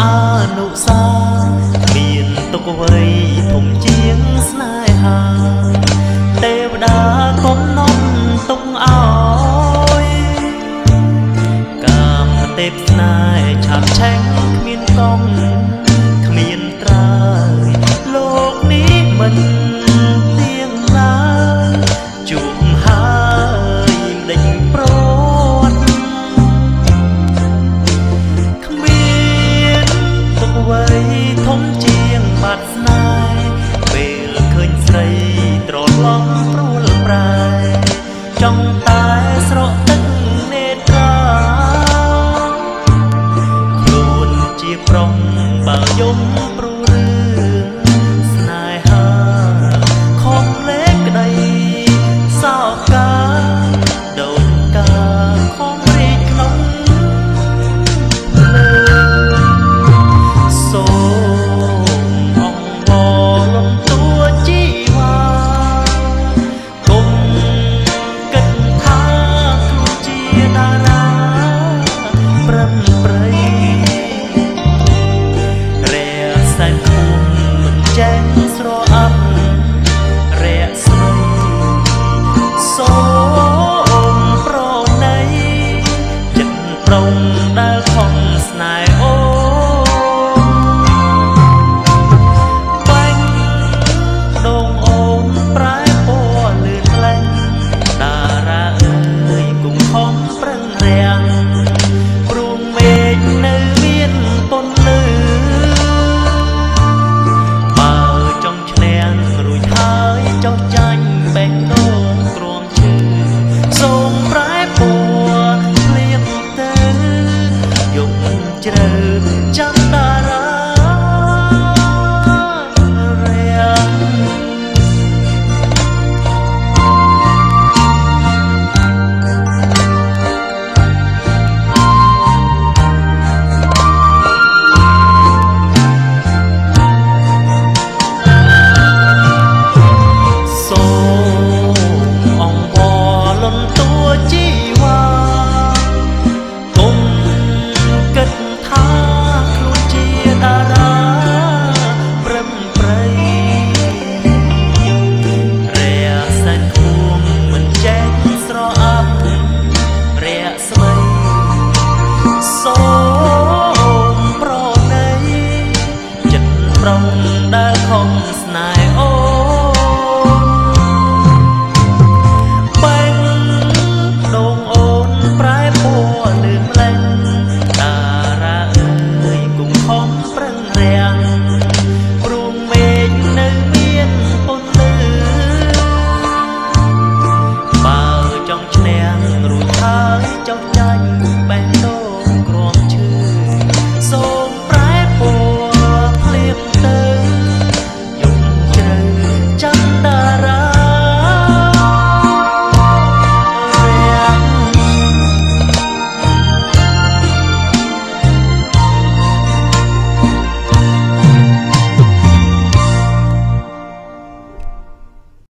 អនុសាមានទុកវរីធំជាងស្នេហាទេវតាកំណត់ទុកអោយកាមទេពស្នេហ៍ឆាប់ឆេងគ្មានកំគ្មានត្រើយលោកនេះមិន មងព្រួលប្រែចង់តែស្រកទឹកនេត្រាខ្លួនជាប្រុងបើយំ night.